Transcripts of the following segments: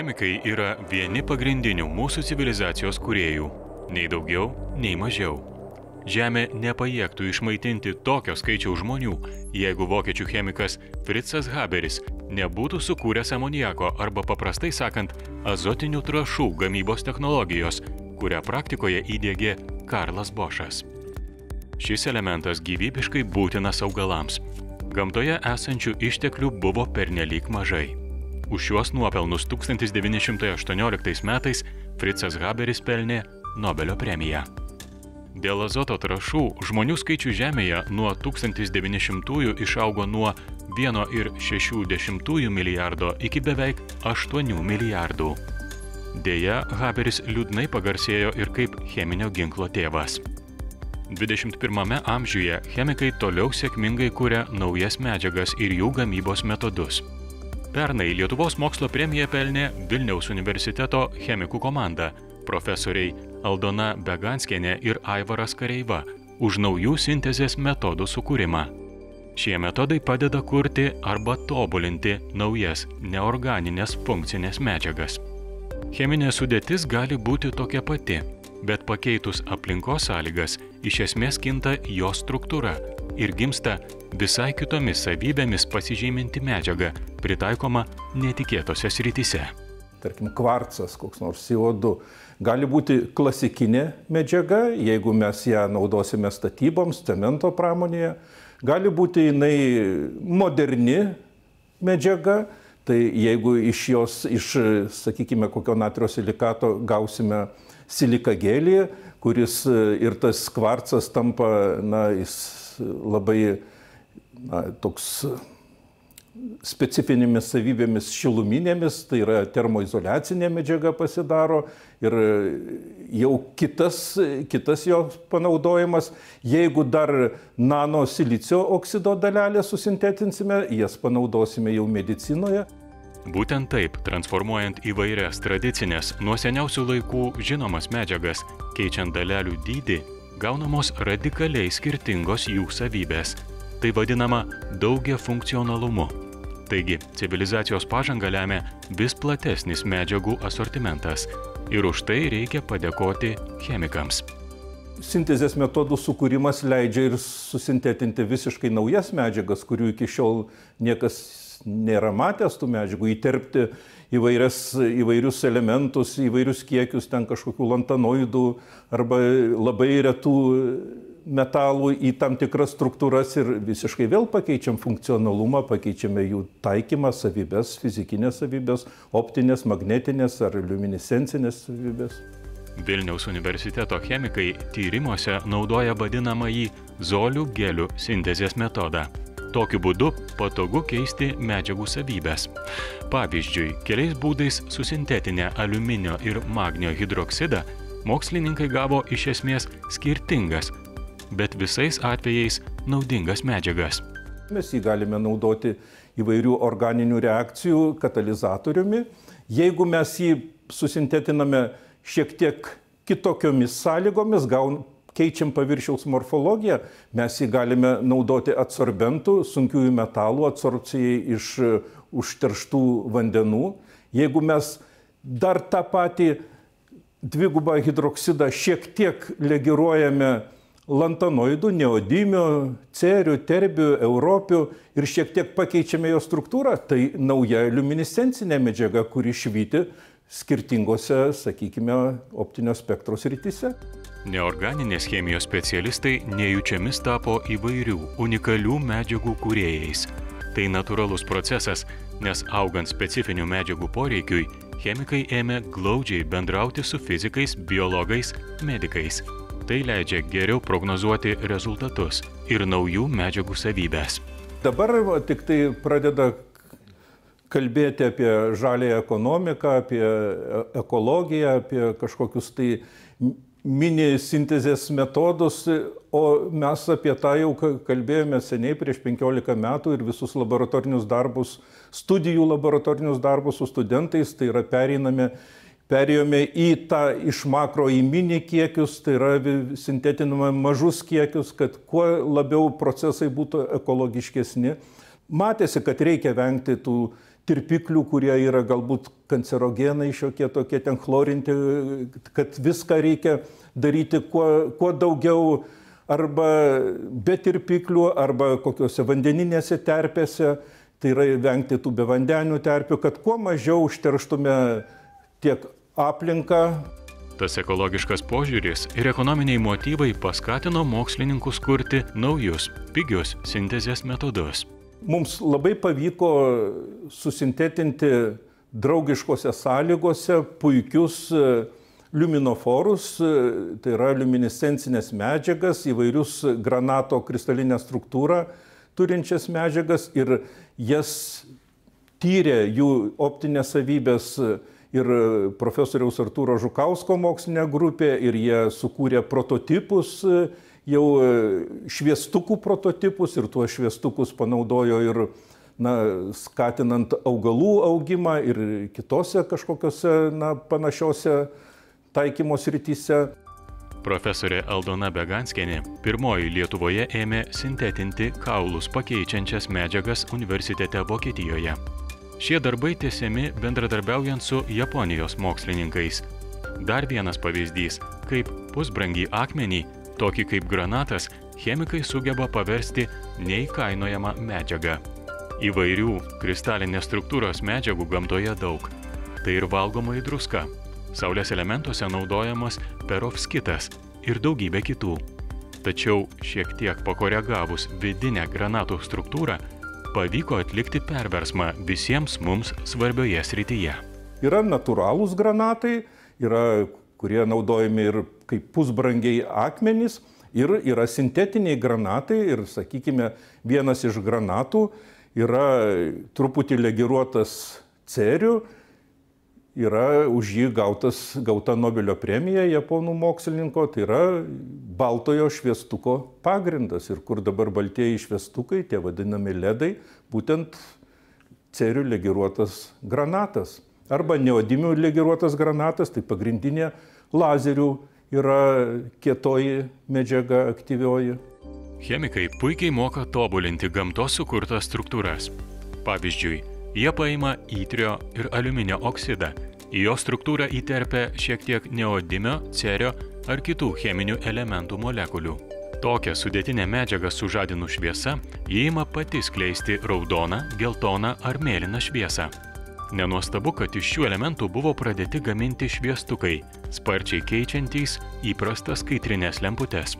Chemikai yra vieni pagrindinių mūsų civilizacijos kuriejų. Nei daugiau, nei mažiau. Žemė nepajėgtų išmaitinti tokio skaičiaus žmonių, jeigu vokiečių chemikas Fritzas Haberis nebūtų sukūręs amoniako arba paprastai sakant azotinių trašų gamybos technologijos, kurią praktikoje įdėgė Karlas Bošas. Šis elementas gyvybiškai būtinas augalams. Gamtoje esančių išteklių buvo pernelyg mažai. Už šiuos nuopelnus 1918 metais Fritzas Haberis pelnė Nobelio premiją. Dėl azoto trašų žmonių skaičių Žemėje nuo 1900-ųjų išaugo nuo 1,6 milijardo iki beveik 8 milijardų. Deja, Haberis liūdnai pagarsėjo ir kaip cheminio ginklo tėvas. 21 amžiuje chemikai toliau sėkmingai kuria naujas medžiagas ir jų gamybos metodus. Pernai Lietuvos mokslo premiją pelnė Vilniaus universiteto chemikų komanda - profesoriai Aldona Beganskienė ir Aivaras Kareiva už naujų sintezės metodų sukūrimą. Šie metodai padeda kurti arba tobulinti naujas neorganinės funkcinės medžiagas. Cheminė sudėtis gali būti tokia pati, bet pakeitus aplinkos sąlygas iš esmės kinta jo struktūra ir gimsta visai kitomis savybėmis pasižyminti medžiaga, pritaikoma netikėtose srityse. Tarkim, kvarcas, koks nors CO2, gali būti klasikinė medžiaga, jeigu mes ją naudosime statyboms, cemento pramonėje, gali būti jinai moderni medžiaga, tai jeigu iš jos, iš, sakykime, kokio natrio silikato gausime silikagelį, kuris ir tas kvarcas tampa, na, jis labai na, toks specifinėmis savybėmis šiluminėmis, tai yra termoizolacinė medžiaga pasidaro ir jau kitas, kitas jo panaudojimas. Jeigu dar nano silicio oksido dalelę susintetinsime, jas panaudosime jau medicinoje. Būtent taip, transformuojant įvairias tradicinės, nuo seniausių laikų žinomas medžiagas, keičiant dalelių dydį, gaunamos radikaliai skirtingos jų savybės. Tai vadinama daugia funkcionalumu. Taigi, civilizacijos pažanga lemia vis platesnis medžiagų asortimentas ir už tai reikia padėkoti chemikams. Sintezės metodų sukūrimas leidžia ir susintetinti visiškai naujas medžiagas, kurių iki šiol niekas nėra matęs tų medžiagų, įterpti įvairias, įvairius elementus, įvairius kiekius, ten kažkokių lantanoidų arba labai retų metalų į tam tikras struktūras ir visiškai vėl pakeičiam funkcionalumą, pakeičiame jų taikymą, savybės, fizikinės savybės, optinės, magnetinės ar luminescencinės savybės. Vilniaus universiteto chemikai tyrimuose naudoja vadinamąjį zolių gelių sintezės metodą. Tokiu būdu patogu keisti medžiagų savybės. Pavyzdžiui, keliais būdais susintetinę aliuminio ir magnio hidroksidą mokslininkai gavo iš esmės skirtingas, bet visais atvejais naudingas medžiagas. Mes jį galime naudoti įvairių organinių reakcijų katalizatoriumi. Jeigu mes jį susintetiname šiek tiek kitokiomis sąlygomis, gaun, keičiam paviršiaus morfologiją, mes jį galime naudoti adsorbentų, sunkiųjų metalų adsorpcijai iš užterštų vandenų. Jeigu mes dar tą patį dvigubą hidroksidą šiek tiek legiruojame lantanoidų, neodimių, cerių, terbių, europių ir šiek tiek pakeičiame jo struktūrą, tai nauja luminescencinė medžiaga, kuri švyti skirtingose, sakykime, optinio spektro srityse. Neorganinės chemijos specialistai nejučiamis tapo įvairių unikalių medžiagų kūrėjais. Tai natūralus procesas, nes augant specifinių medžiagų poreikiui, chemikai ėmė glaudžiai bendrauti su fizikais, biologais, medikais. Tai leidžia geriau prognozuoti rezultatus ir naujų medžiagų savybės. Dabar va, tik tai pradeda kalbėti apie žalę ekonomiką, apie ekologiją, apie kažkokius tai mini sintezės metodus, o mes apie tą jau kalbėjome seniai prieš 15 metų ir visus laboratorinius darbus, studijų laboratorinius darbus su studentais, tai yra pereiname, perėjome į tą iš makro į mini kiekius, tai yra sintetiname mažus kiekius, kad kuo labiau procesai būtų ekologiškesni. Matėsi, kad reikia vengti tų tirpiklių, kurie yra galbūt kancerogenai, šiokie tokie ten chlorinti, kad viską reikia daryti kuo, kuo daugiau arba be tirpiklių, arba kokiuose vandeninėse terpėse, tai yra vengti tų bevandenių terpių, kad kuo mažiau užterštume tiek aplinką. Tas ekologiškas požiūris ir ekonominiai motyvai paskatino mokslininkus kurti naujus, pigius sintezės metodus. Mums labai pavyko susintetinti draugiškose sąlygose puikius liuminoforus, tai yra luminescencinės medžiagas, įvairius granato kristalinę struktūrą turinčias medžiagas ir jas tyrė jų optinės savybės ir profesoriaus Artūro Žukausko mokslinė grupė ir jie sukūrė prototipus, jau šviestukų prototipus ir tuos šviestukus panaudojo ir na, skatinant augalų augimą ir kitose kažkokiose na, panašiose taikymo srityse. Profesorė Aldona Beganskienė pirmoji Lietuvoje ėmė sintetinti kaulus pakeičiančias medžiagas universitete Vokietijoje. Šie darbai tiesiami bendradarbiaujant su Japonijos mokslininkais. Dar vienas pavyzdys, kaip pusbrangį akmenį, tokį kaip granatas, chemikai sugeba paversti neįkainojamą medžiagą. Įvairių kristalinės struktūros medžiagų gamtoje daug. Tai ir valgomoji druska, Saulės elementuose naudojamas perovskitas ir daugybė kitų. Tačiau šiek tiek pakoregavus vidinę granatų struktūrą, pavyko atlikti perversmą visiems mums svarbioje srityje. Yra natūralūs granatai, yra, kurie naudojami ir kaip pusbrangiai akmenys, ir yra sintetiniai granatai, ir, sakykime, vienas iš granatų yra truputį legiruotas cerių, yra už jį gautas, gauta Nobelio premija japonų mokslininko, tai yra baltojo šviestuko pagrindas. Ir kur dabar baltieji šviestukai, tie vadinami ledai, būtent cerių legiruotas granatas. Arba neodimių legiruotas granatas, tai pagrindinė lazerių yra kietoji medžiaga aktyvioji. Chemikai puikiai moka tobulinti gamtos sukurtas struktūras. Pavyzdžiui, Jie paima įtrio ir aliuminio oksidą, į jo struktūrą įterpia šiek tiek neodimio, cerio ar kitų cheminių elementų molekulių. Tokią sudėtinę medžiagą sužadinus šviesa, jie ima pati skleisti raudoną, geltoną ar mėlyną šviesą. Nenuostabu, kad iš šių elementų buvo pradėti gaminti šviestukai, sparčiai keičiantys įprastas skaitrinės lemputes.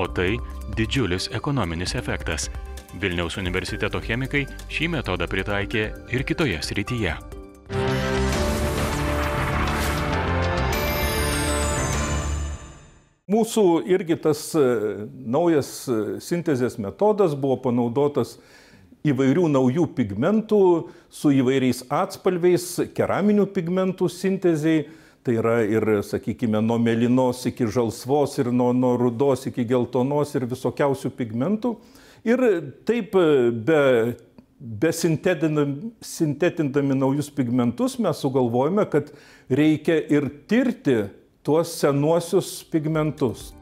O tai didžiulis ekonominis efektas, Vilniaus universiteto chemikai šį metodą pritaikė ir kitoje srityje. Mūsų irgi tas naujas sintezės metodas buvo panaudotas įvairių naujų pigmentų su įvairiais atspalviais, keraminių pigmentų sintezėjai. Tai yra ir, sakykime, nuo mėlynos iki žalsvos ir nuo, nuo rudos iki geltonos ir visokiausių pigmentų. Ir taip be, be sintetindami naujus pigmentus mes sugalvojame, kad reikia ir tirti tuos senuosius pigmentus.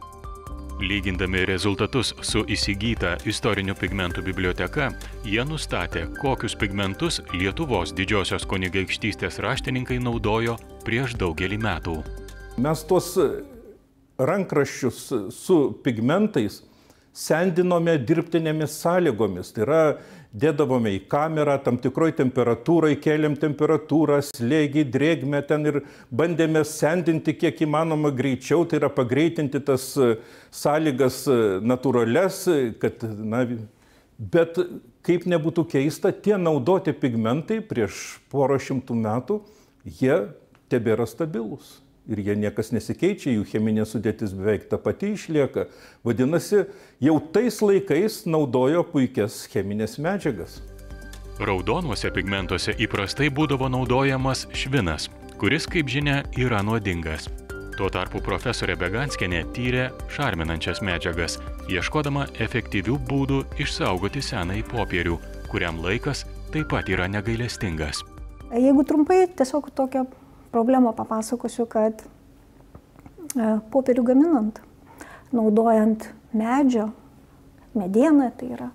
Lygindami rezultatus su įsigyta istorinių pigmentų biblioteka, jie nustatė, kokius pigmentus Lietuvos didžiosios kunigaikštystės raštininkai naudojo prieš daugelį metų. Mes tuos rankraščius su pigmentais sendinome dirbtinėmis sąlygomis. Tai yra, dėdavome į kamerą, tam tikroj temperatūrai, keliam temperatūrą, slėgį, drėgmę ten ir bandėme sendinti kiek įmanoma greičiau, tai yra pagreitinti tas e, sąlygas e, natūrales, kad, na, bet kaip nebūtų keista, tie naudoti pigmentai prieš porą šimtų metų, jie tebėra stabilus ir jie niekas nesikeičia, jų cheminė sudėtis beveik ta pati išlieka. Vadinasi, jau tais laikais naudojo puikias cheminės medžiagas. Raudonuose pigmentuose įprastai būdavo naudojamas švinas, kuris, kaip žinia, yra nuodingas. Tuo tarpu profesorė Beganskenė tyrė šarminančias medžiagas, ieškodama efektyvių būdų išsaugoti senąjį popierių, kuriam laikas taip pat yra negailestingas. Jeigu trumpai, tiesiog tokią problemą papasakosiu, kad e, popierių gaminant, naudojant medžio, medieną, tai yra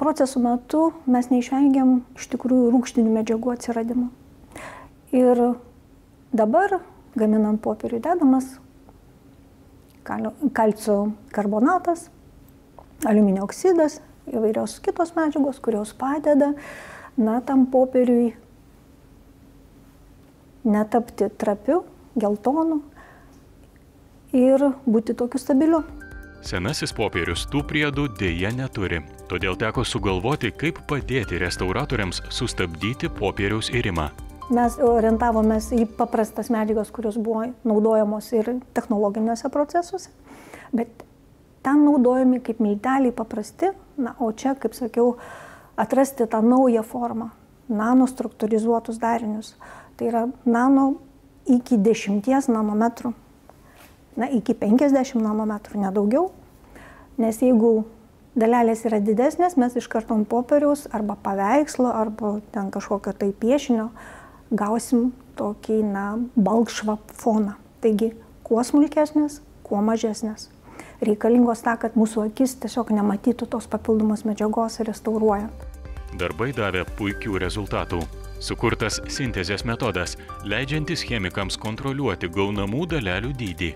procesų metu mes neišvengiam iš tikrųjų rūkštinių medžiagų atsiradimo. Ir dabar gaminant popierių dedamas kalcio karbonatas, aliuminio oksidas, įvairios kitos medžiagos, kurios padeda, na, tam popieriui netapti trapiu, geltonu ir būti tokiu stabiliu. Senasis popierius tų priedų dėja neturi, todėl teko sugalvoti, kaip padėti restauratoriams sustabdyti popieriaus įrimą. Mes orientavomės į paprastas medžiagas, kurios buvo naudojamos ir technologiniuose procesuose, bet ten naudojami kaip milteliai paprasti, na, o čia, kaip sakiau, atrasti tą naują formą, nanostruktūrizuotus darinius. Tai yra nano iki 10 nanometrų na, iki 50 nanometrų, nedaugiau. Nes jeigu dalelės yra didesnės, mes iš karto ant popieriaus arba paveikslo, arba ten kažkokio tai piešinio gausim tokį, na, balkšvą foną. Taigi, kuo smulkesnės, kuo mažesnės. Reikalingos ta, kad mūsų akis tiesiog nematytų tos papildomos medžiagos restauruojant. Darbai davė puikių rezultatų. Sukurtas sintezės metodas, leidžiantis chemikams kontroliuoti gaunamų dalelių dydį.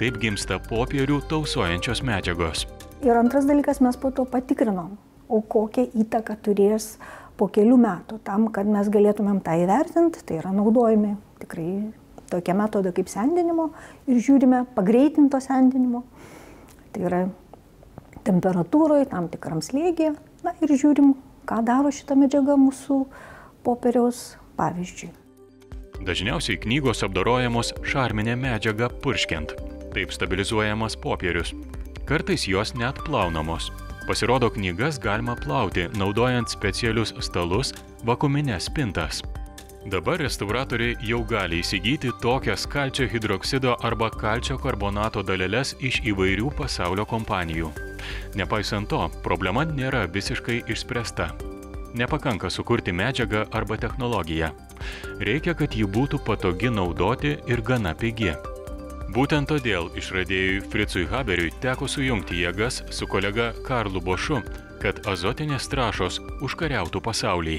Taip gimsta popierių tausojančios medžiagos. Ir antras dalykas, mes po to patikrinom, o kokią įtaką turės po kelių metų tam, kad mes galėtumėm tą įvertinti, tai yra naudojami tikrai tokie metodai kaip sendinimo ir žiūrime pagreitinto sendinimo. Tai yra temperatūroje, tam tikram slėgiai. Na ir žiūrim, ką daro šita medžiaga mūsų popieriaus pavyzdžiui. Dažniausiai knygos apdorojamos šarminė medžiaga purškiant. Taip stabilizuojamas popierius. Kartais jos net plaunamos. Pasirodo, knygas galima plauti, naudojant specialius stalus, vakuminės spintas. Dabar restauratoriai jau gali įsigyti tokias kalcio hidroksido arba kalcio karbonato daleles iš įvairių pasaulio kompanijų. Nepaisant to, problema nėra visiškai išspręsta. Nepakanka sukurti medžiagą arba technologiją. Reikia, kad ji būtų patogi naudoti ir gana pigi. Būtent todėl išradėjui Fritzui Haberiui teko sujungti jėgas su kolega Karlu Bošu, kad azotinės trašos užkariautų pasaulį.